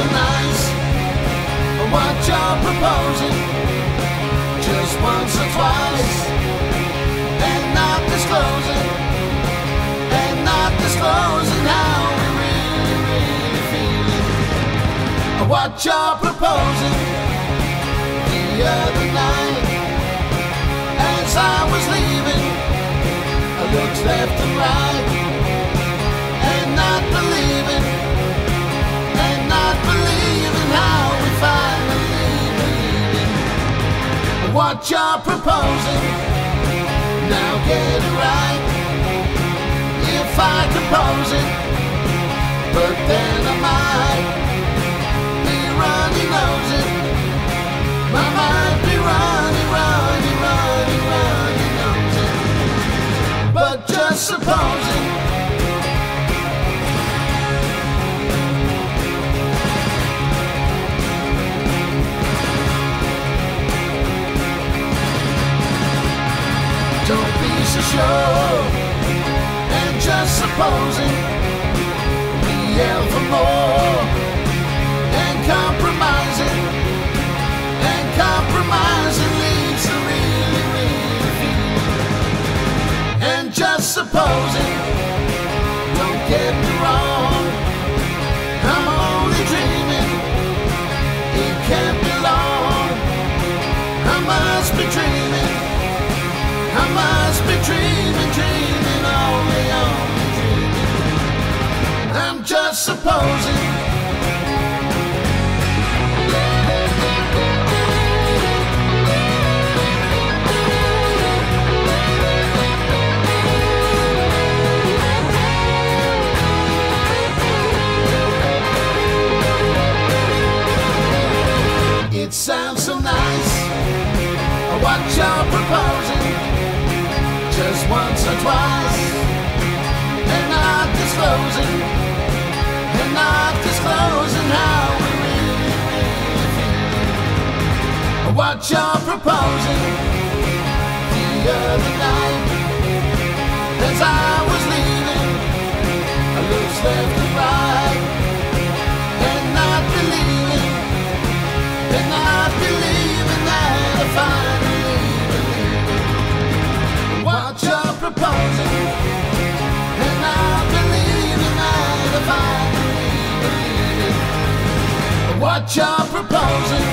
sounds so nice. What you're proposing, just once or twice, and not disclosing, and not disclosing how we really, really feeling. What you're proposing what you're proposing. Now get it right. If I compose it, Be so sure and just supposing we yell supposing. It sounds so nice. What you're proposing just once or twice What you're proposing the other night as I was leaving, I looked left and right and not believing and not believing that I finally believed what you're proposing. And I believe in that I believe. What you're proposing.